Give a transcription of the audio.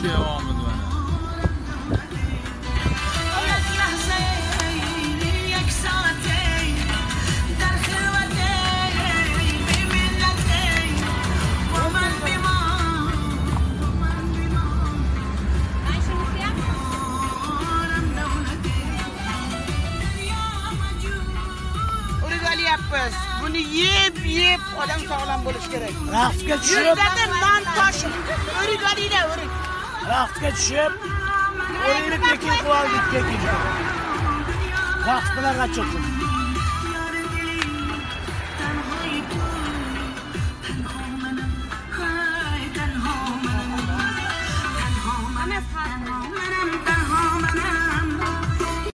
şey Ahmet bana. Bunu yiyip yiyip adam sağlam buluş gerek. Raftga tushib. Yuzlada non tosh. O'rik olinglar, o'rik vaqtga tushib o'rinli tekin qilib oldik tekin vaqt bilan qochib